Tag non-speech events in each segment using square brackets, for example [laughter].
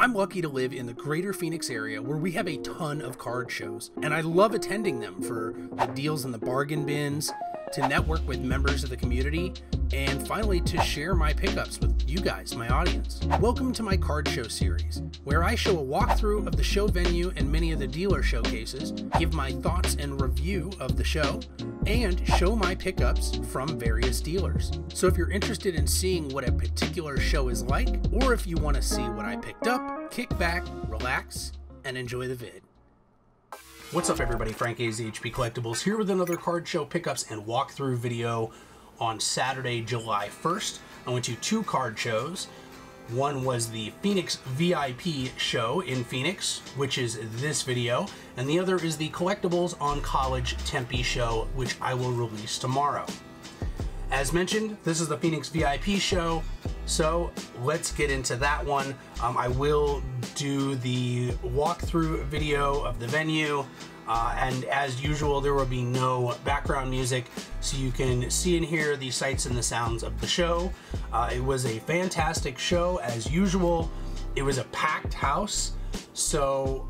I'm lucky to live in the greater Phoenix area where we have a ton of card shows, and I love attending them for the deals in the bargain bins, to network with members of the community, and finally to share my pickups with you guys, my audience. Welcome to my card show series, where I show a walkthrough of the show venue and many of the dealer showcases, give my thoughts and review of the show, and show my pickups from various dealers. So if you're interested in seeing what a particular show is like, or if you want to see what I picked up, kick back, relax, and enjoy the vid. What's up everybody, Frank AZHP Collectibles here with another card show pickups and walkthrough video on Saturday, July 1st. I went to two card shows. One was the Phoenix VIP show in Phoenix, which is this video, and the other is the Collectibles on College Tempe show, which I will release tomorrow. As mentioned, this is the Phoenix VIP show, so let's get into that one. Um, I will do the walkthrough video of the venue, uh, and as usual, there will be no background music, so you can see and hear the sights and the sounds of the show. Uh, it was a fantastic show, as usual. It was a packed house, so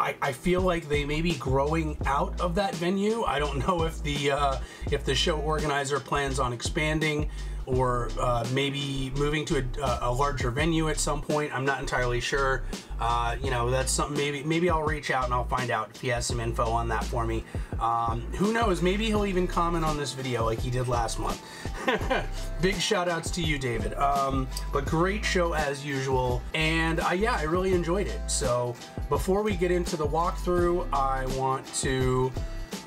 I, I, feel like they may be growing out of that venue. I don't know if the uh, if the show organizer plans on expanding or uh, maybe moving to a, a, larger venue at some point. I'm not entirely sure. Uh, you know, that's something maybe maybe I'll reach out and I'll find out if he has some info on that for me. Um, who knows? Maybe he'll even comment on this video like he did last month. [laughs] Big shout outs to you, David. Um, but great show as usual. And uh, yeah, I really enjoyed it. So before we get into the walkthrough, I want to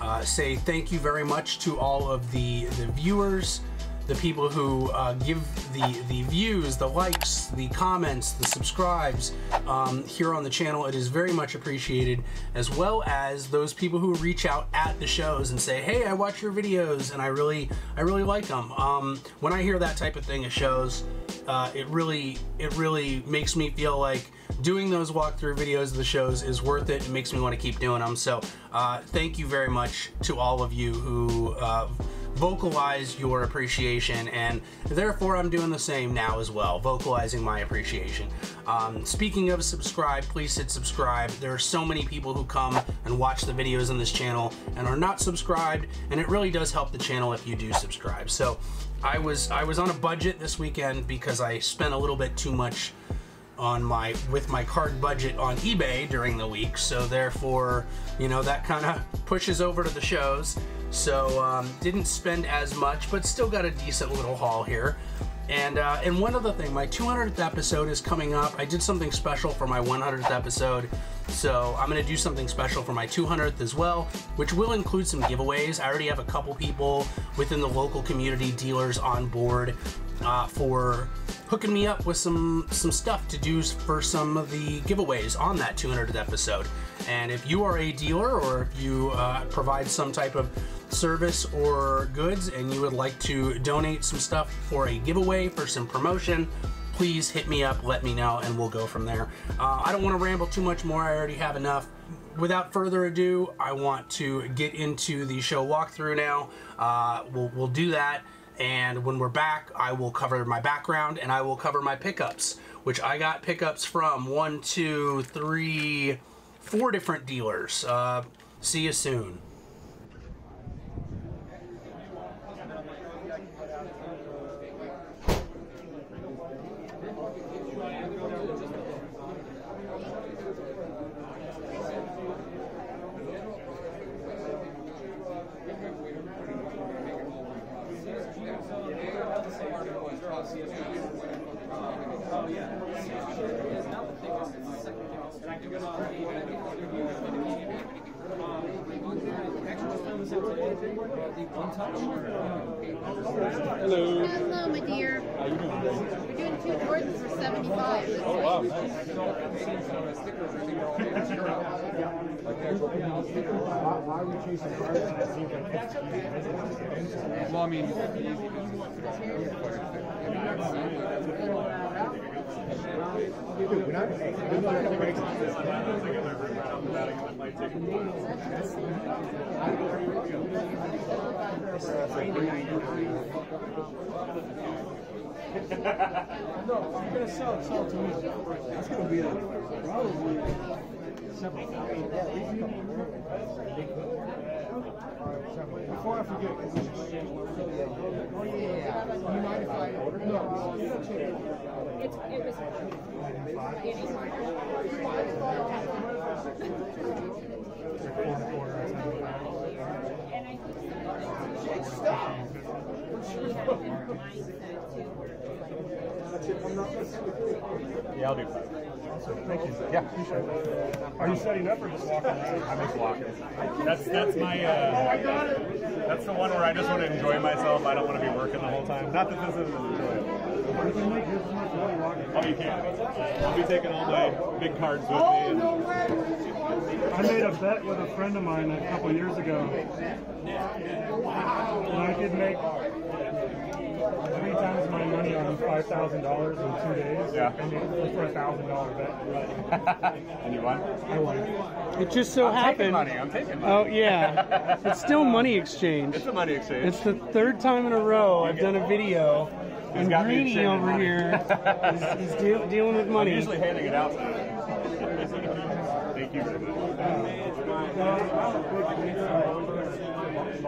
uh, say thank you very much to all of the, the viewers the people who uh, give the, the views, the likes, the comments, the subscribes um, here on the channel. It is very much appreciated, as well as those people who reach out at the shows and say, "Hey, I watch your videos and I really, I really like them." Um, when I hear that type of thing at shows, uh, it really, it really makes me feel like doing those walkthrough videos of the shows is worth it. It makes me want to keep doing them. So, uh, thank you very much to all of you who uh, vocalize your appreciation and therefore I'm doing the same now as well, vocalizing my appreciation. Um, speaking of subscribe, please hit subscribe. There are so many people who come and watch the videos on this channel and are not subscribed and it really does help the channel if you do subscribe. So I was I was on a budget this weekend because I spent a little bit too much on my with my card budget on eBay during the week so therefore you know that kind of pushes over to the shows so um, didn't spend as much, but still got a decent little haul here. And uh, and one other thing, my 200th episode is coming up. I did something special for my 100th episode, so I'm gonna do something special for my 200th as well, which will include some giveaways. I already have a couple people within the local community dealers on board uh, for hooking me up with some some stuff to do for some of the giveaways on that 200th episode. And if you are a dealer or if you uh, provide some type of service or goods and you would like to donate some stuff for a giveaway for some promotion, please hit me up, let me know, and we'll go from there. Uh, I don't want to ramble too much more, I already have enough. Without further ado, I want to get into the show walkthrough now. Uh, we'll, we'll do that, and when we're back, I will cover my background and I will cover my pickups, which I got pickups from one, two, three, four different dealers. Uh, see you soon. Hello. Hello, my dear. How you doing? We're doing two Jordans for 75. Oh, wow. Well, I mean, [laughs] No, if you're gonna sell it, sell it to me. It's gonna be like probably several thousand. Yeah, at least a couple Before I forget, can we exchange numbers? Oh, you mind if I? No, no, you don't change. It's, it was. And I think Yeah, I'll do five. Thank you. Yeah. Are you setting up or just walking around? I'm just walking. That's that's my. Uh, that's the one where I just want to enjoy myself. I don't want to be working the whole time. Not that this isn't enjoyable. Oh, you can. I'll be taking all my big cards with me. I made a bet with a friend of mine a couple years ago. And I could make three times my money on five thousand dollars in two days. Yeah. And it was for a thousand dollar bet. [laughs] and you won? I won. It just so I'm taking happened. money. I'm taking money. Oh yeah, [laughs] it's still money exchange. It's a money exchange. It's the third time in a row I've done a video, and got me Greeny over money. here is, is deal, dealing with I'm money. usually handing it out. [laughs] Thank you uh,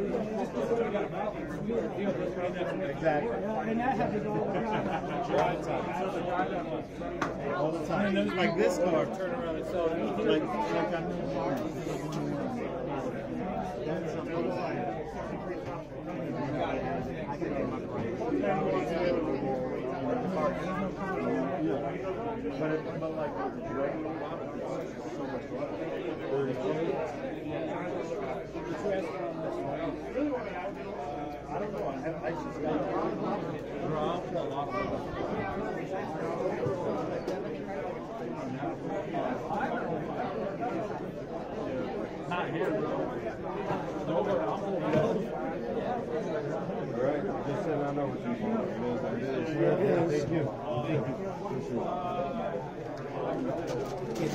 it? And that happens all the time. All the time. Like this car, turn around and sell it. Like, like I But like so much don't know. I have I just Not here, Right, just said I know what you want. Thank you. Getting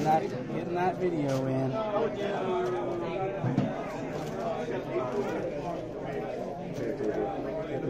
that, getting that video in.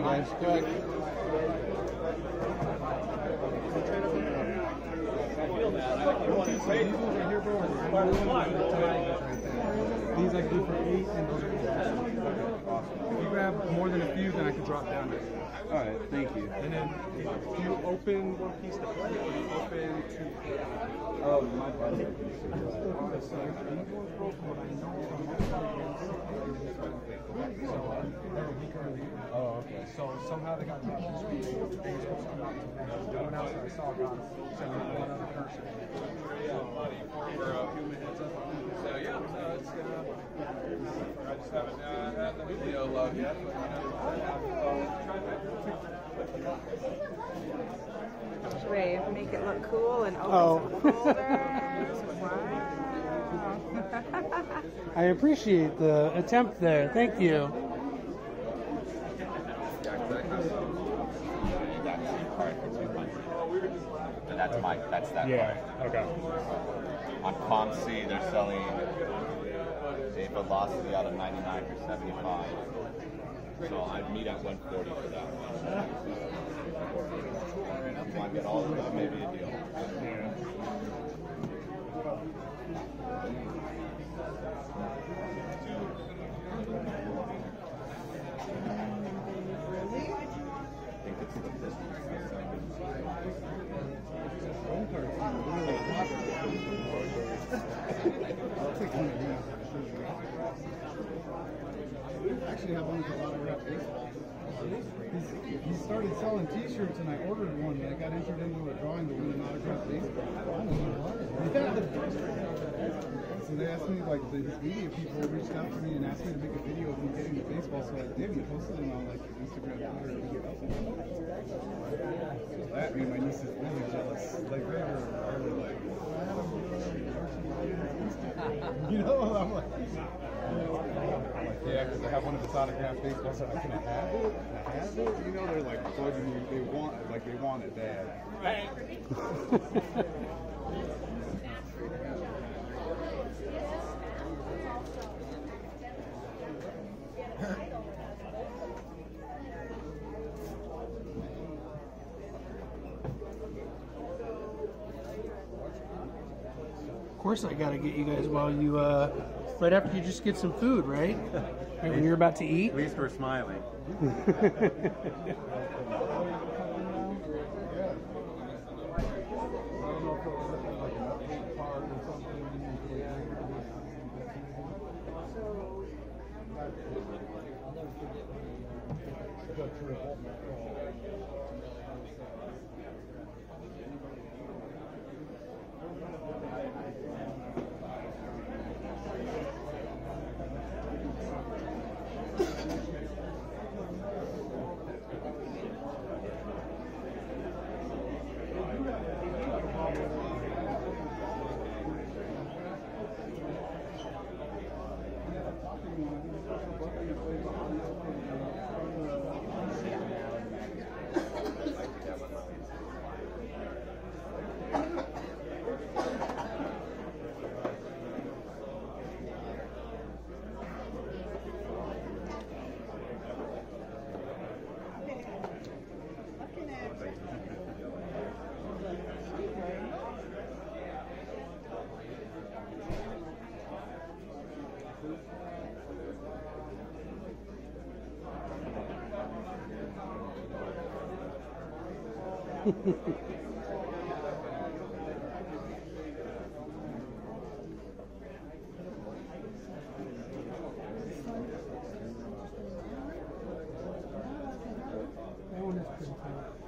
okay, guys. Go. These I do for eight, and those are If you grab more than a few, then I can drop down. All right, thank you. And then if you open one piece to play, or do you open two. Oh, my bad. Uh, So these ones broke, what I know from most players is so they're weaker in the okay. So somehow they got dropped this week. They were supposed to come out today. No one else that I saw got them. So one other person. So yeah, so it's uh, I just haven't uh, had the video log yet, but Which way? Make it look cool and open Oh. some folders. [laughs] wow. [laughs] I appreciate the attempt there. Thank you. And that's my, that's that Yeah. part. Okay. On Palm C, they're selling a velocity out of 99 for 75. So I'd meet at 140 for that one. If you want to get all of them, maybe a deal. I think it's the actually have one of his autographed baseballs. He's, he started selling T-shirts, and I ordered one, and I got entered into a drawing to win an autographed baseball. So they asked me, like, the media people reached out to me and asked me to make a video of me getting the baseball, so I did. and posted it on like Instagram, Twitter, and So that made my niece is really jealous. Like they were, they were like, [laughs] you know, I'm like, yeah, because I have one of his autographed baseballs, I can I have it. Can I have it. You know, they're like bugging me. They want, like, they want it bad. Of [laughs] course, I gotta get you guys while you, uh, right after you just get some food, right? [laughs] Right when you're about to eat. At least we're smiling. [laughs] Pretty [laughs] cool.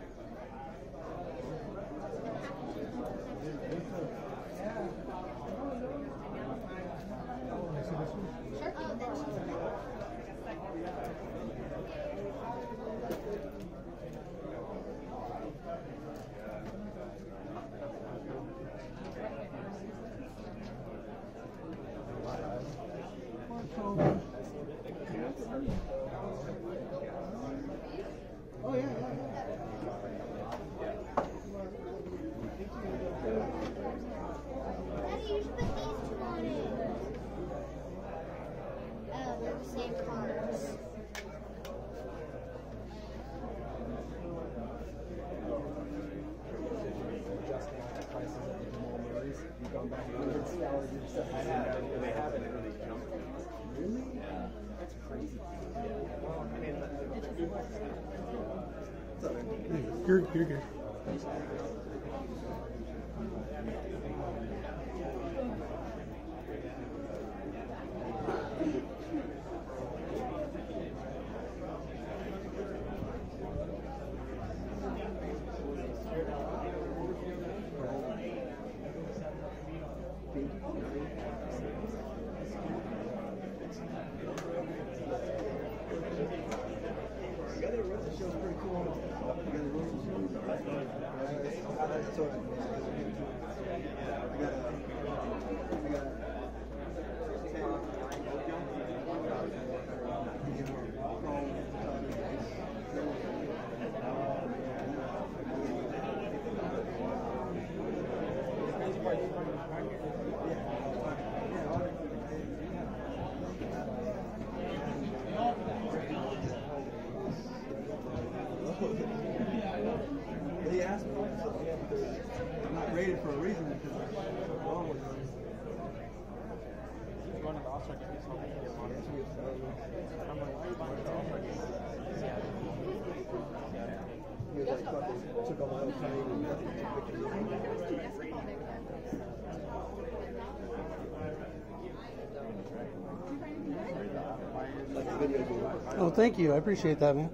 Oh, thank you. I appreciate that, man.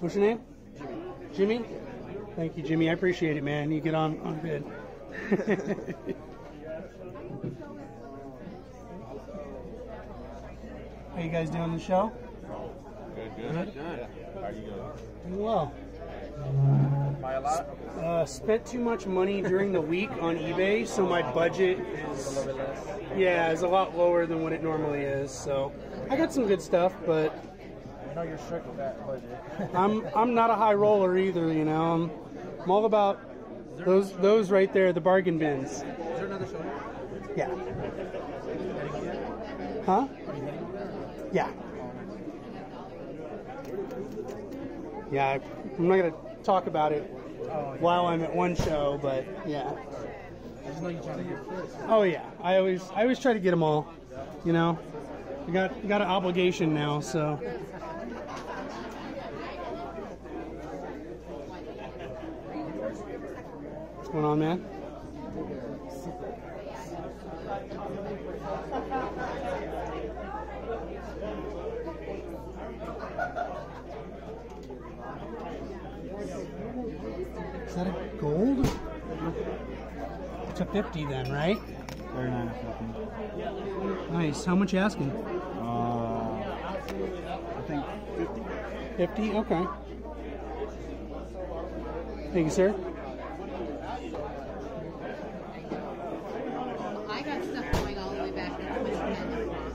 What's your name? Jimmy. Thank you, Jimmy. I appreciate it, man. You get on on good. [laughs] How you guys doing the show? Good, good. Good. How are you doing? Doing well. Buy a lot? Uh, spent too much money during the week on eBay, so my budget is yeah is a lot lower than what it normally is. So I got some good stuff, but I know you're strict with that budget. [laughs] I'm I'm not a high roller either. You know, I'm, I'm all about those those right there, the bargain bins. Is there another show? Yeah. Huh? Yeah. Yeah, I'm not gonna talk about it while I'm at one show, but yeah. I just know you're trying to get first. Oh yeah, I always I always try to get them all. You know, you got you got an obligation now, so. What's going on, man? That a gold? It's a 50 then, right? 39 50. Nice. How much you asking? Uh, I think 50. 50? Okay. Thank you, sir. I got stuff going all the way back to 2010.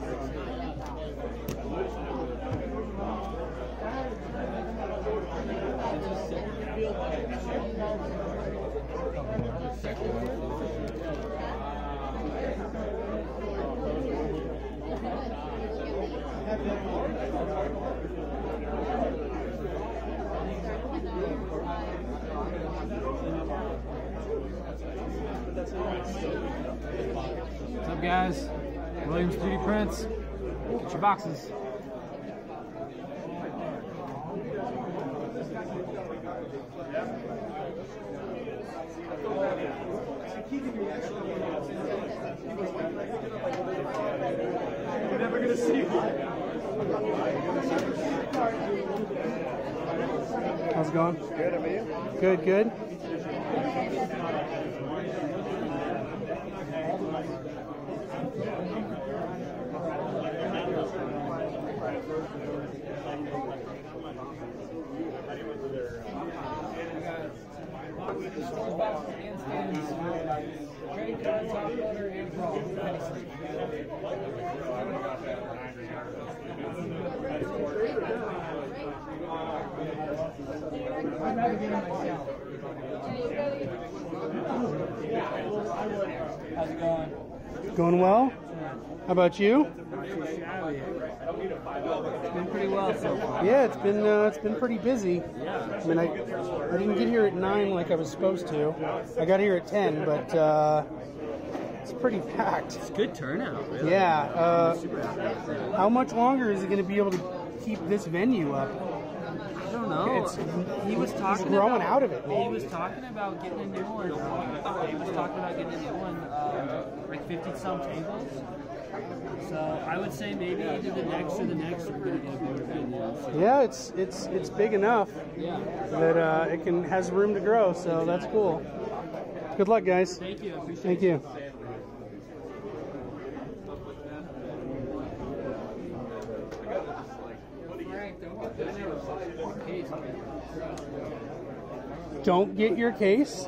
What's up, guys? Williams 3D Prints. Get your boxes. You're never gonna see one. How's it going? Good, how are you? Good, good. How's it going? Going well? How about you? It's been pretty well so far. Yeah, it's been uh, it's been pretty busy. Yeah. I mean, I, I didn't get here at nine like I was supposed to. I got here at ten, but uh, it's pretty packed. It's good turnout, really. Yeah. Uh, Super happy with that. how much longer is it going to be able to keep this venue up? I don't know. It's- he was talking. he's growing about, out of it, He was talking about getting a new one. He was talking about getting a new one, uh, like 50 some tables. So I would say maybe either the next or the next we're gonna get a bigger venue. So, Yeah, it's it's it's big enough yeah. that uh, it can has room to grow. So that's cool. Good luck, guys. Thank you. I appreciate Thank you. Don't get your case.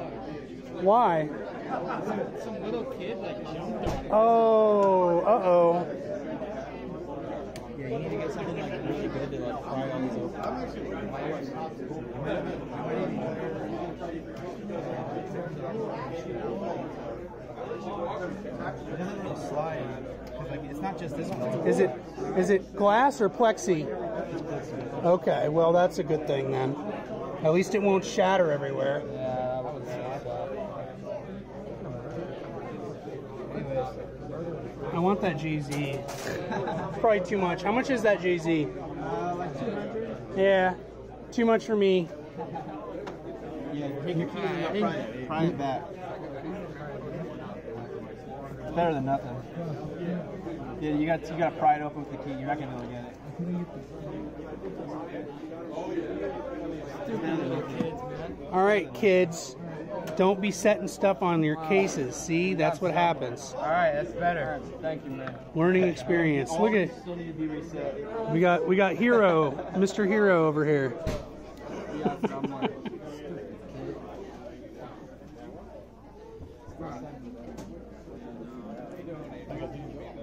Why? Some little kid like jumped on it. Oh, uh oh. Yeah, you need to get something like really good to like fry all these one. Is it is it glass or plexi? Okay, well that's a good thing then. At least it won't shatter everywhere. Yeah, that would suck. I want that JZ. Probably too much. How much is that JZ? Uh, like 200. Yeah, too much for me. Yeah, take your keys and pry it, pry it back. It's better than nothing. Yeah, you got you got to pry it open with the key. You're not gonna be able to get it. All right, kids, don't be setting stuff on your cases. See, that's what happens. All right, that's better. Thank you, man. Learning experience. Look at it. Still need to be reset. We got we got Hero, Mr. Hero over here.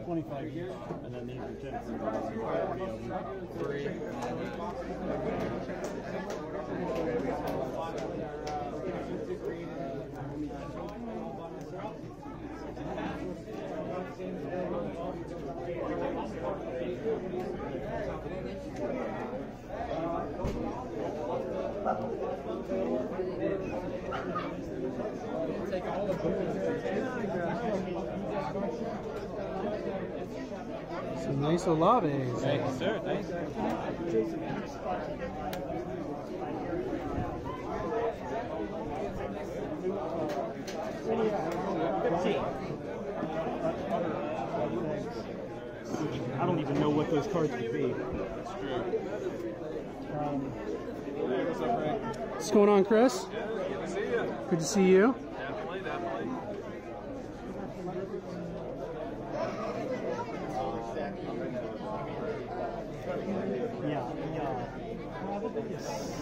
Twenty-five years, and then these are ten. Three. Nice olaves. Thank you, sir. Thank. I don't even know what those cards would be. What's going on, Chris? Good to see you. Good to see you. Definitely, definitely. Yeah, yeah. Probably a 61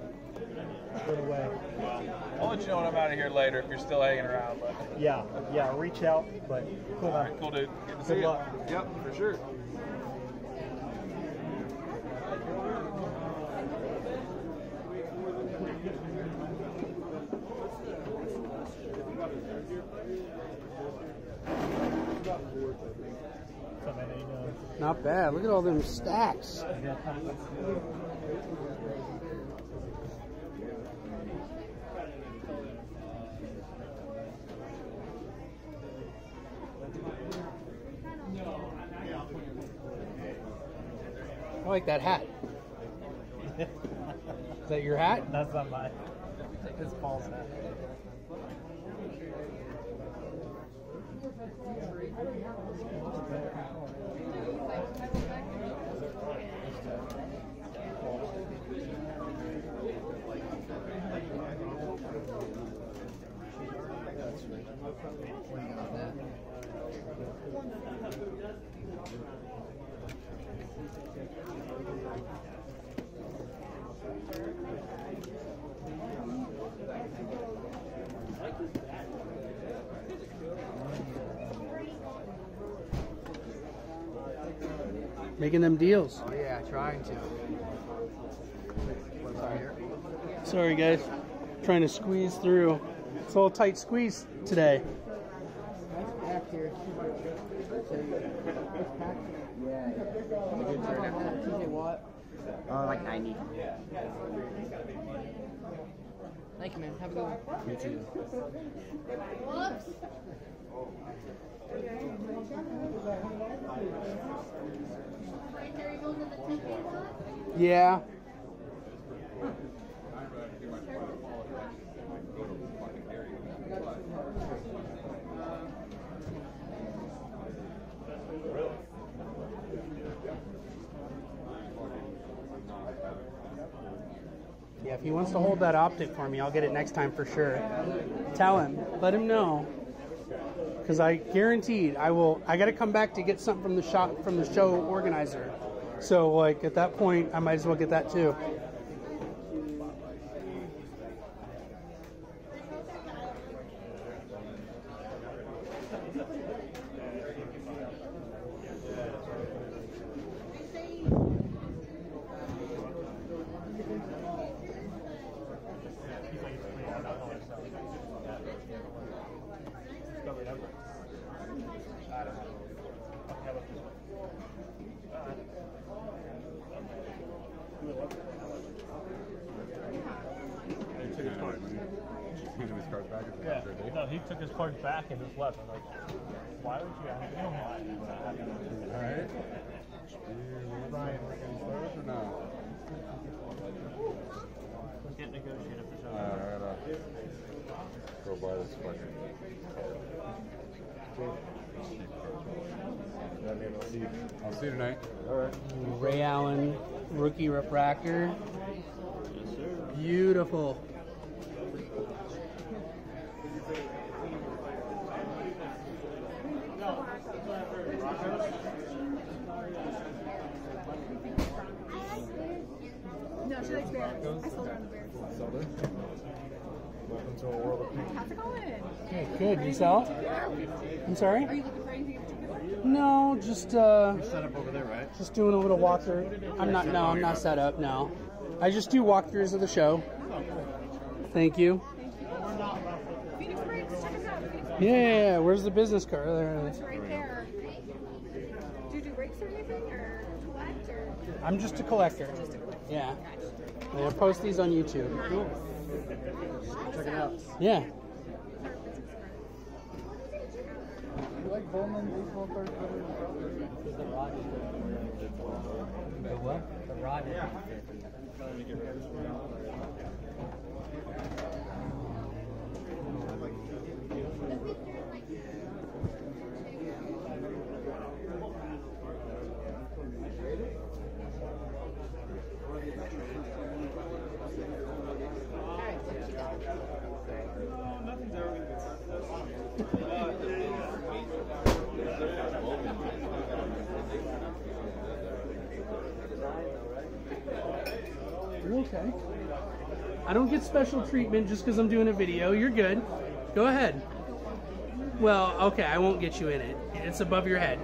Put away. I'll let you know when I'm out of here later if you're still hanging around. But Yeah, yeah. Reach out, but cool. all right, cool, dude. Good to Good see you. luck. Yep, for sure. So, man, you know, Not bad. Look at all them stacks. I like that hat. Is that your hat? That's not mine. It's Paul's hat. Making them deals. Oh yeah, trying to. Sorry, guys. Trying to squeeze through. It's a little tight squeeze today. Back here. Yeah. TJ Watt. Uh, like 90. Thank you, man. Have a good one. You too. Whoops. Right there, you going to the temple lot? Yeah. Yeah, if he wants to hold that optic for me, I'll get it next time for sure. Tell him, let him know, because I guaranteed I will. I got to come back to get something from the shop from the show organizer. So like at that point, I might as well get that too. I'll see you, I'll see you tonight. Alright. Ray Allen rookie refractor. Beautiful. No, she likes bear. I sold her on the bear. Sold it. Welcome to a world of pink. How's it going? Okay, good. Yourself? I'm sorry? Are you looking for anything in particular? No, just uh, Set up over there, right? just doing a little walkthrough. I'm not. No, I'm not set up. No, I just do walkthroughs of the show. Thank you. Phoenix Breaks, check us out. Phoenix Yeah, yeah, yeah. Where's the business card? There it Breaks is. right there. Do you do breaks or anything, or collect, or I'm just a collector. Yeah. I post these on YouTube. Check it out. Yeah. You like Bowman baseball cards better The rod The what? The rod is You're I don't get special treatment just because I'm doing a video. You're good. Go ahead. Well, okay, I won't get you in it. It's above your head.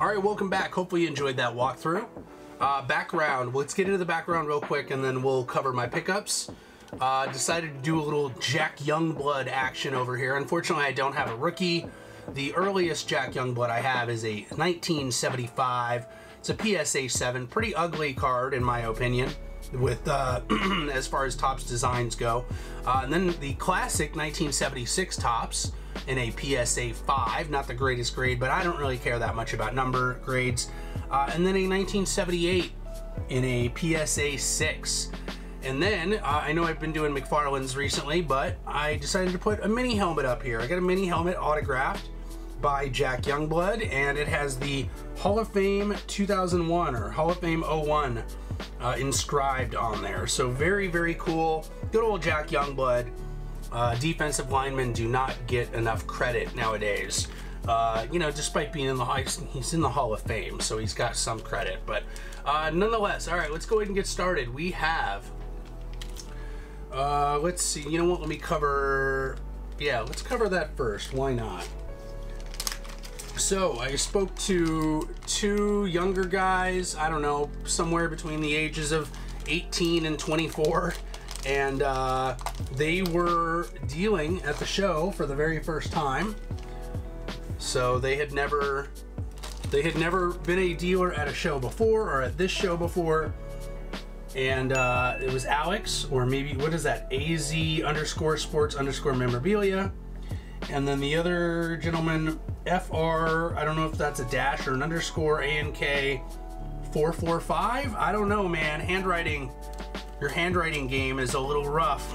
All right, welcome back. Hopefully you enjoyed that walkthrough. Uh, background. Let's get into the background real quick, and then we'll cover my pickups. Uh, decided to do a little Jack Youngblood action over here. Unfortunately, I don't have a rookie. The earliest Jack Youngblood I have is a 1975. It's a PSA 7. Pretty ugly card, in my opinion, with uh, [clears throat] as far as Topps designs go. Uh, and then the classic 1976 Topps in a PSA 5. Not the greatest grade, but I don't really care that much about number grades. Uh, and then a 1978 in a PSA 6. And then, uh, I know I've been doing McFarlane's recently, but I decided to put a mini helmet up here. I got a mini helmet autographed by Jack Youngblood, and it has the Hall of Fame 2001 or Hall of Fame 01 uh, inscribed on there. So very, very cool. Good old Jack Youngblood. Uh, defensive linemen do not get enough credit nowadays. Uh, you know, despite being in the he's, he's in the Hall of Fame, so he's got some credit. But uh, nonetheless, all right, let's go ahead and get started. We have, uh, let's see. You know what? Let me cover. Yeah, let's cover that first. Why not? So I spoke to two younger guys. I don't know, somewhere between the ages of 18 and 24 and uh, they were dealing at the show for the very first time. So they had never they had never been a dealer at a show before or at this show before. And uh, it was Alex, or maybe what is that? AZ underscore sports underscore memorabilia. And then the other gentleman, FR, I don't know if that's a dash or an underscore ANK 445. I don't know, man. Handwriting your handwriting game is a little rough.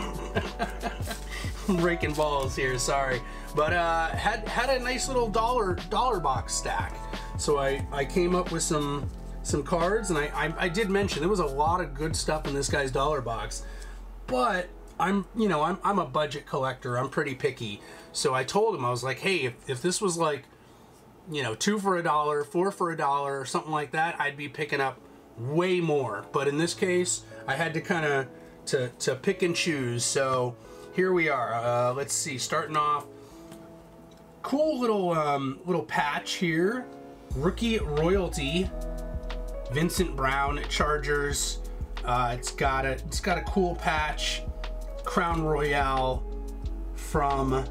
[laughs] Breaking balls here, sorry. But uh, had had a nice little dollar dollar box stack. So I, I came up with some some cards, and I, I I did mention there was a lot of good stuff in this guy's dollar box. But I'm you know I'm I'm a budget collector. I'm pretty picky. So I told him I was like, hey, if if this was like you know two for a dollar, four for a dollar, or something like that, I'd be picking up way more. But in this case, I had to kind of to to pick and choose. So here we are. Uh, let's see. Starting off, cool little um, little patch here. Rookie royalty. Vincent Brown Chargers. Uh, it's got a it's got a cool patch, Crown Royale from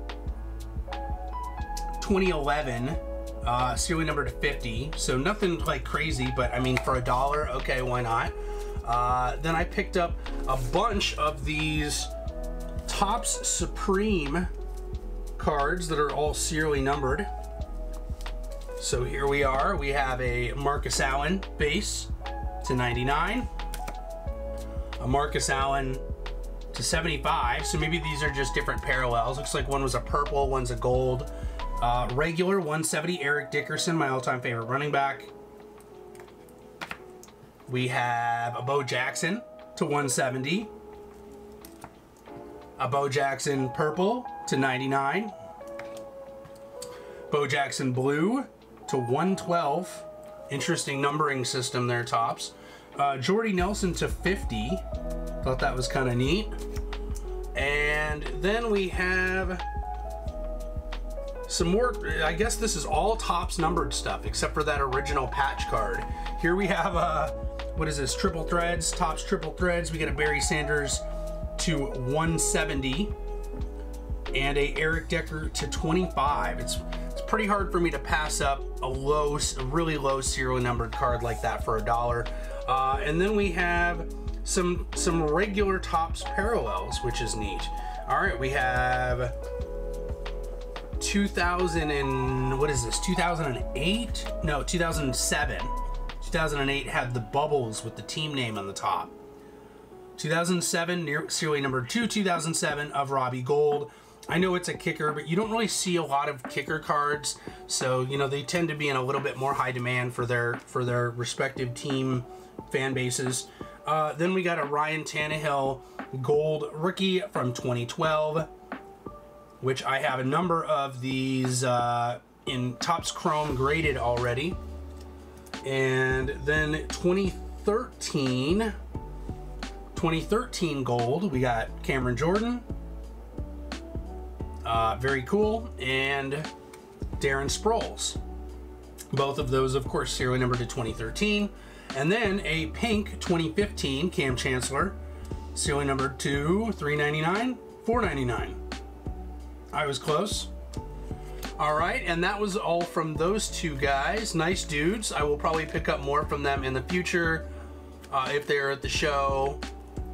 2011, uh, serial number to 50. So nothing like crazy, but I mean for a dollar, okay, why not? Uh, then I picked up a bunch of these Topps Supreme cards that are all serially numbered. So here we are. We have a Marcus Allen base to 99, a Marcus Allen to 75. So maybe these are just different parallels. Looks like one was a purple, one's a gold. Uh, regular 170 Eric Dickerson, my all-time favorite running back. We have a Bo Jackson to 170. A Bo Jackson purple to 99. Bo Jackson blue to 112. Interesting numbering system there, Topps. Uh, Jordy Nelson to 50. Thought that was kind of neat. And then we have some more, I guess this is all Topps numbered stuff except for that original patch card. Here we have, uh, what is this, triple threads, Topps triple threads. We got a Barry Sanders to 170 and a Eric Decker to 25. It's it's pretty hard for me to pass up a low, a really low serial numbered card like that for a dollar. Uh, and then we have some some regular Topps parallels, which is neat. All right, we have 2000 and what is this? 2008? No, 2007. 2008 had the bubbles with the team name on the top. 2007, near serial number two, 2007 of Robbie Gould. I know it's a kicker, but you don't really see a lot of kicker cards, so you know they tend to be in a little bit more high demand for their for their respective team fan bases. Uh, then we got a Ryan Tannehill Gold rookie from 2012, which I have a number of these uh, in Topps Chrome graded already, and then 2013. 2013 gold, we got Cameron Jordan. Uh, very cool. And Darren Sproles. Both of those, of course, serial number to 2013. And then a pink 2015 Kam Chancellor, serial number to 399, 499. I was close. All right, and that was all from those two guys. Nice dudes. I will probably pick up more from them in the future uh, if they're at the show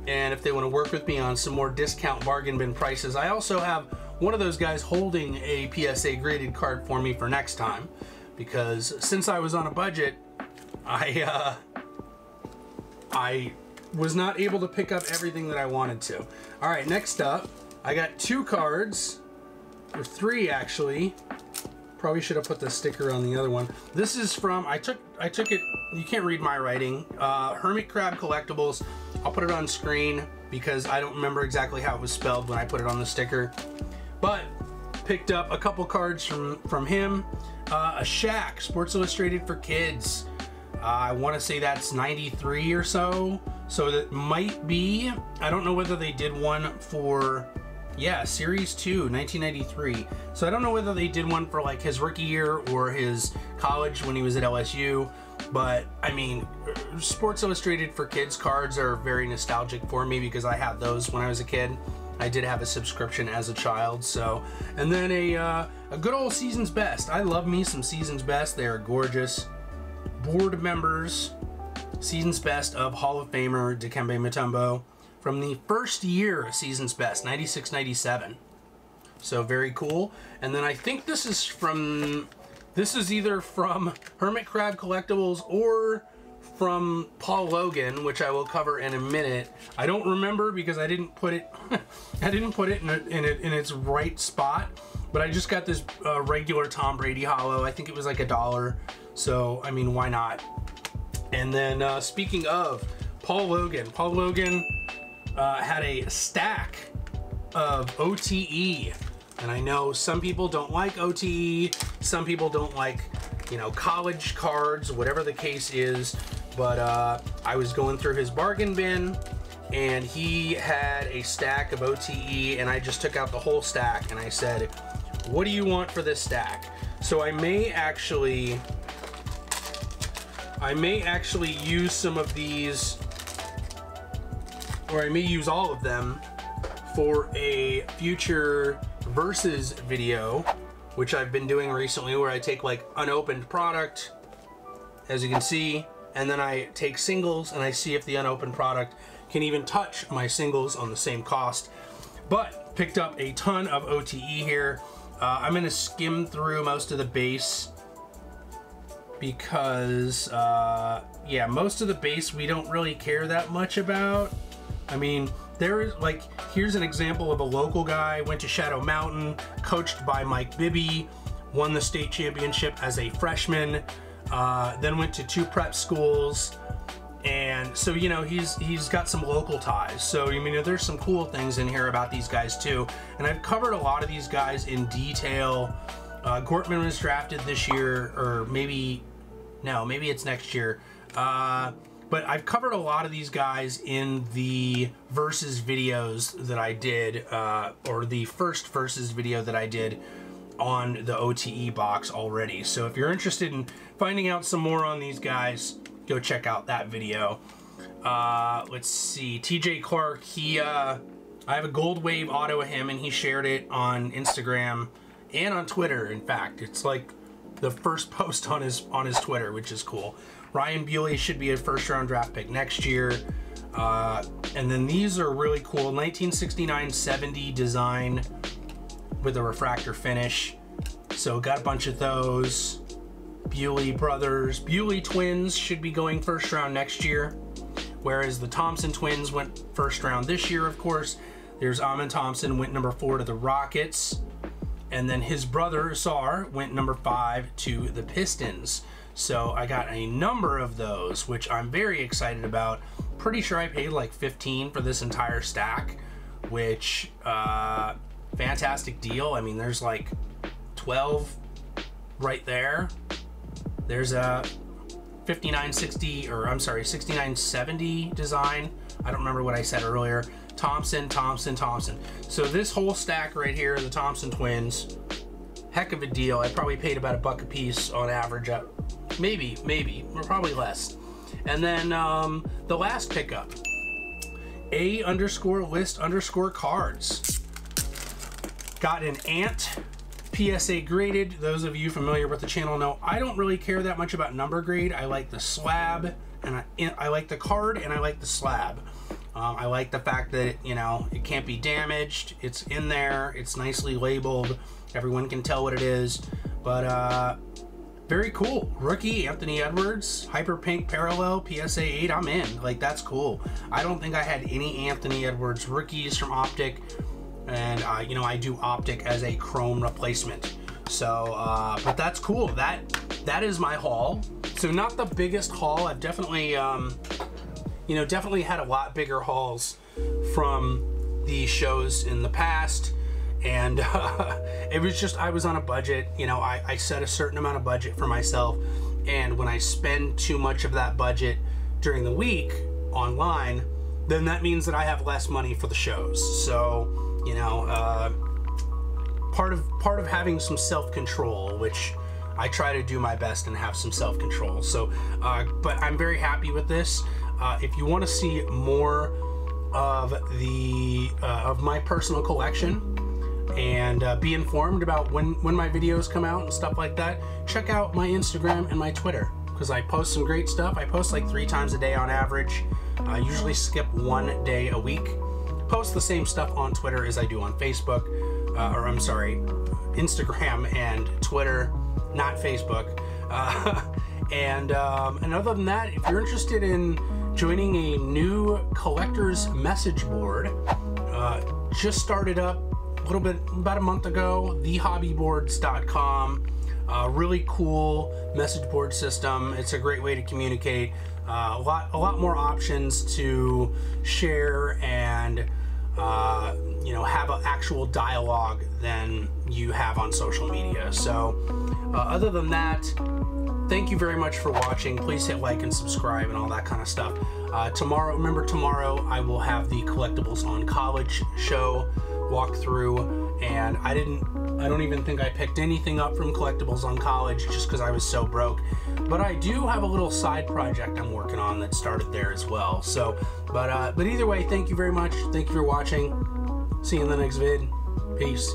and if they want to work with me on some more discount bargain bin prices. I also have one of those guys holding a PSA graded card for me for next time because since I was on a budget, I uh, I was not able to pick up everything that I wanted to. All right, next up, I got two cards, or three actually. Probably should have put the sticker on the other one. This is from I took I took it. You can't read my writing. Uh, Hermit Crab Collectibles. I'll put it on screen because I don't remember exactly how it was spelled when I put it on the sticker. But picked up a couple cards from from him. Uh, a Shaq, Sports Illustrated for Kids. Uh, I want to say that's 93 or so. So that might be. I don't know whether they did one for yeah, Series 2, 1993. So I don't know whether they did one for like his rookie year or his college when he was at LSU. But I mean, Sports Illustrated for Kids cards are very nostalgic for me because I had those when I was a kid. I did have a subscription as a child, so and then a uh, a good old Season's Best. I love me some Season's Best. They are gorgeous. Board members, Season's Best of Hall of Famer Dikembe Mutombo from the first year of Season's Best, 96-97. So very cool. And then I think this is from this is either from Hermit Crab Collectibles or from Paul Logan, which I will cover in a minute. I don't remember because I didn't put it [laughs] I didn't put it in, a, in, a, in its right spot. But I just got this uh, regular Tom Brady hollow. I think it was like a dollar. So, I mean, why not? And then uh, speaking of Paul Logan, Paul Logan uh, had a stack of OTE. And I know some people don't like OTE, some people don't like, you know, college cards, whatever the case is. But uh, I was going through his bargain bin and he had a stack of OTE and I just took out the whole stack and I said, what do you want for this stack? So I may actually, I may actually use some of these or I may use all of them for a future versus video, which I've been doing recently, where I take like unopened product, as you can see, and then I take singles and I see if the unopened product can even touch my singles on the same cost. But picked up a ton of OTE here. Uh, I'm gonna skim through most of the base because, uh, yeah, most of the base we don't really care that much about. I mean, there is like, here's an example of a local guy, went to Shadow Mountain, coached by Mike Bibby, won the state championship as a freshman, uh, then went to two prep schools, and so you know he's he's got some local ties. So I mean there's some cool things in here about these guys too. And I've covered a lot of these guys in detail. Uh, Gortman was drafted this year or maybe no maybe it's next year. Uh, but I've covered a lot of these guys in the versus videos that I did uh, or the first versus video that I did on the OTE box already. So if you're interested in finding out some more on these guys go check out that video. Uh, let's see, TJ Clark, he, uh, I have a gold wave auto of him and he shared it on Instagram and on Twitter, in fact. It's like the first [laughs] post on his on his Twitter, which is cool. Ryan Bewley should be a first round draft pick next year. Uh, and then these are really cool. 1969-70 design with a refractor finish. So got a bunch of those. Bewley brothers. Bewley twins should be going first round next year, whereas the Thompson twins went first round this year, of course. There's Amen Thompson, went number four to the Rockets. And then his brother, Ausar, went number five to the Pistons. So I got a number of those, which I'm very excited about. Pretty sure I paid like 15 for this entire stack, which, uh, fantastic deal. I mean, there's like 12 right there. There's a 5960, or I'm sorry, 6970 design. I don't remember what I said earlier. Thompson, Thompson, Thompson. So this whole stack right here, the Thompson twins, heck of a deal. I probably paid about a buck a piece on average. Maybe, maybe, or probably less. And then um, the last pickup, a underscore list underscore cards. Got an Ant PSA graded. Those of you familiar with the channel know I don't really care that much about number grade. I like the slab and I, I like the card and I like the slab. Um, I like the fact that, you know, it can't be damaged. It's in there. It's nicely labeled. Everyone can tell what it is. But, uh, very cool. Rookie, Anthony Edwards, Hyper Pink Parallel, PSA 8, I'm in. Like, that's cool. I don't think I had any Anthony Edwards rookies from Optic. And, uh, you know, I do Optic as a Chrome replacement. So, uh, but that's cool. That That is my haul. So not the biggest haul. I've definitely, um, you know, definitely had a lot bigger hauls from the shows in the past and [laughs] uh, it was just I was on a budget. You know, I, I set a certain amount of budget for myself, and when I spend too much of that budget during the week online, then that means that I have less money for the shows. So, you know, uh, part of part of having some self control, which I try to do my best and have some self control. So, uh, but I'm very happy with this. Uh, if you want to see more of the uh, of my personal collection and uh, be informed about when when my videos come out and stuff like that, check out my Instagram and my Twitter because I post some great stuff. I post like three times a day on average. I usually skip one day a week. Post the same stuff on Twitter as I do on Facebook, uh, or I'm sorry, Instagram and Twitter, not Facebook. Uh, [laughs] and um, and other than that, if you're interested in joining a new collector's message board, uh, just started up a little bit about a month ago. TheHobbyBoards.com. Uh, really cool message board system. It's a great way to communicate. Uh, a lot, a lot more options to share and uh, you know have an actual dialogue than you have on social media. So, uh, other than that, thank you very much for watching. Please hit like and subscribe and all that kind of stuff. Uh, tomorrow, remember tomorrow I will have the collectibles on college show walk through, and I didn't. I don't even think I picked anything up from collectibles on college just because I was so broke. But I do have a little side project I'm working on that started there as well. So, but uh, but either way, thank you very much. Thank you for watching. See you in the next vid. Peace.